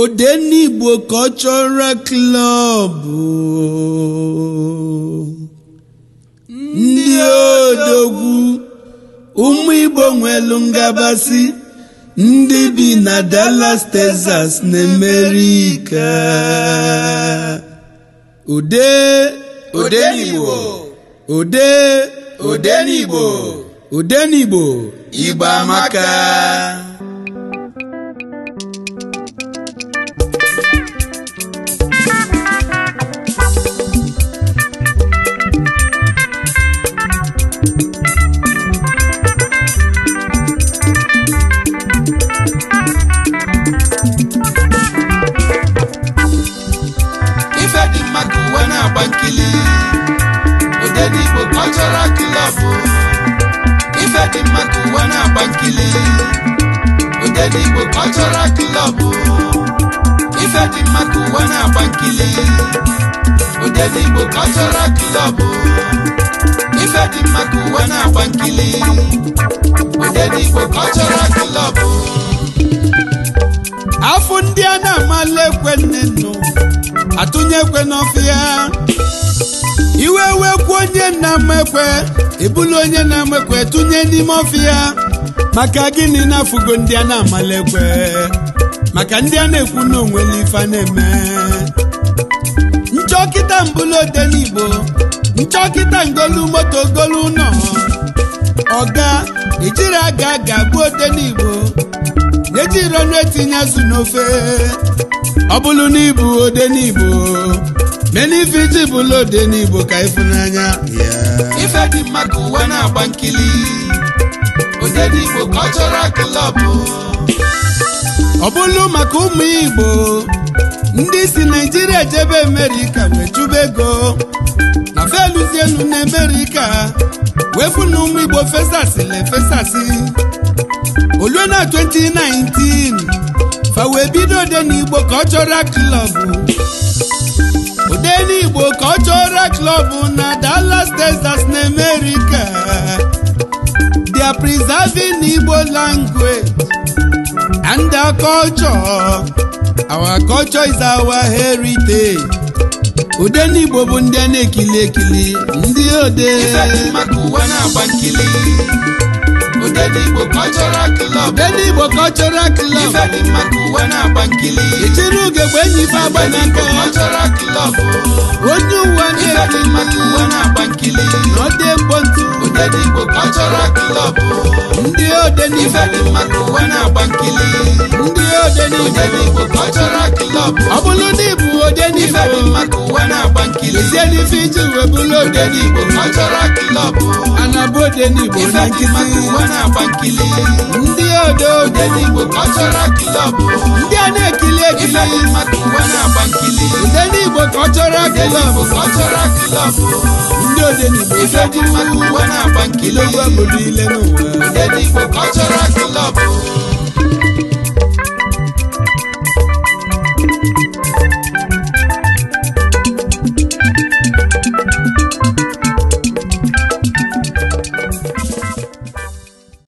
Odenigbo Cultural klọbụ ndị odogwu ụmụ Igbo nwelu ngabasị ndị bi na Dallas Texas n'Amerịka ode Nigbo, ode Ode Nigbo, Igbo amaka nkili Odedigbo Cultural Club ife dị mma ka ụwa na-agba nkili Odedigbo Cultural na-agba na-agba afọ ndị a na-amala ekwe nne nnu atụnyekwe n'ọfịa iwe onye na-amekwe ebulu onye na-amekwe tụnye n'ime ọfịa ya maka gịnị na-afụgo ndị a na-amalekwe maka ndị a na-ekwu na onwere ife na-eme nchọkịta mbulu n'igbo nchọkịta ngolu moto golu ụlọ ọga ejiri aga ga gbuo ode n'igbo ejiri ọnụ etinye azụ n'ofe ọ bụrụ na ibu benifiti bụ lode n'igbo ka ịfụnanya ife dị mma ka ụwa na-agba nkiri odedigbo cultural ka ọ bụlụ maka ụmụ igbo ndị si naijiria jebe amerika wee ego na feluzienu na wee fụ ụmụ igbo fesasi na efesasi olue na 2019 fa wee bido ode n'igbo cultural club club na Dallas Texas na America they are preserving Igbo language and our culture our culture is our heritage bụ ndị a na-ekili ekili ndị ode maka ụwa na-agba nkili ka na-agba nkili ichiri enyi ife agba onye ndị mmadụ uwe na-agba dị igbo ọ ndị dị mmadụ uwe na-agba igbo bụrụ na ịbụ ode n'ife dị mmadụ uwe na-agba n'ife iji uwe bụrụ ode n'igbo ka ọ anabụ ode n'igbo na uwe ịnalụ mmadụ uwe na-agba ndị n'igbo ka ọ chọrọ akịlọbụ ọ chọrọ ndị odenigbo ife dị mmadụ na-agba n'ụwa ndị n'igbo ka ọ chọrọ bụ